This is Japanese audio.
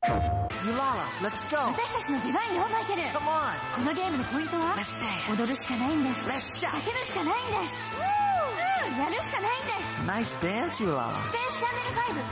私たちの出番よマイケル Come このゲームのポイントは踊るしかないんです。叫ぶしかないんです。やるしかないんです。Nice dance, スペースチャンネル5